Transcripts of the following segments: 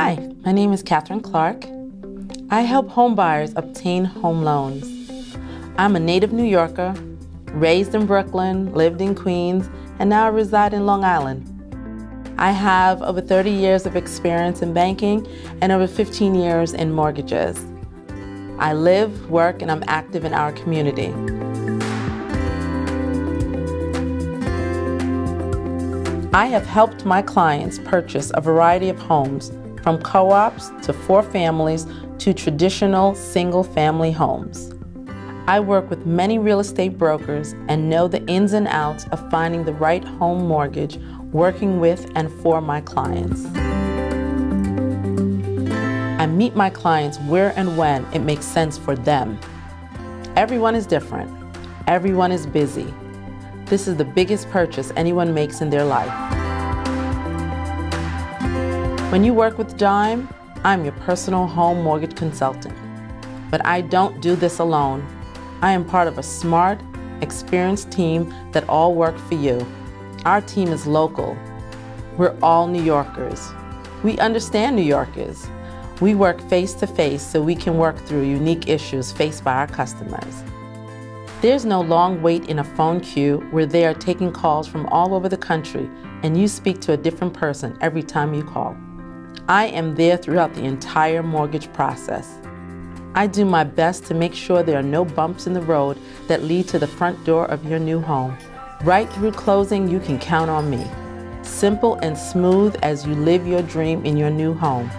Hi, my name is Catherine Clarke. I help homebuyers obtain home loans. I'm a native New Yorker, raised in Brooklyn, lived in Queens, and now I reside in Long Island. I have over 30 years of experience in banking and over 15 years in mortgages. I live, work, and I'm active in our community. I have helped my clients purchase a variety of homes, from co ops to four families to traditional single family homes. I work with many real estate brokers and know the ins and outs of finding the right home mortgage, working with and for my clients. I meet my clients where and when it makes sense for them. Everyone is different. Everyone is busy. This is the biggest purchase anyone makes in their life. When you work with Dime, I'm your personal home mortgage consultant. But I don't do this alone. I am part of a smart, experienced team that all work for you. Our team is local. We're all New Yorkers. We understand New Yorkers. We work face to face so we can work through unique issues faced by our customers. There's no long wait in a phone queue where they are taking calls from all over the country and you speak to a different person every time you call. I am there throughout the entire mortgage process. I do my best to make sure there are no bumps in the road that lead to the front door of your new home. Right through closing, you can count on me. Simple and smooth as you live your dream in your new home.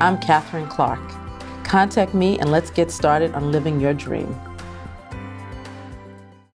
I'm Catherine Clarke. Contact me and let's get started on living your dream.